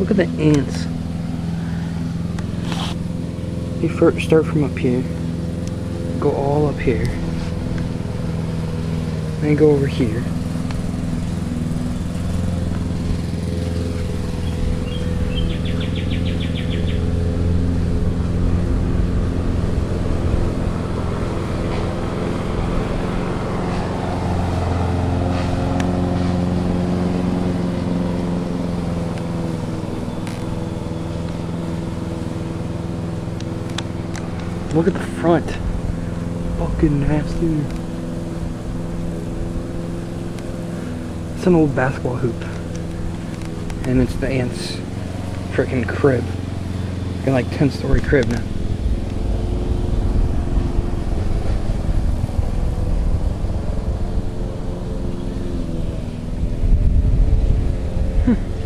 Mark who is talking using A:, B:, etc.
A: Look at the ants. You first start from up here, go all up here, then go over here. Look at the front. Fucking nasty. It's an old basketball hoop. And it's the ants' freaking crib. Got like 10 story crib now. Hmm.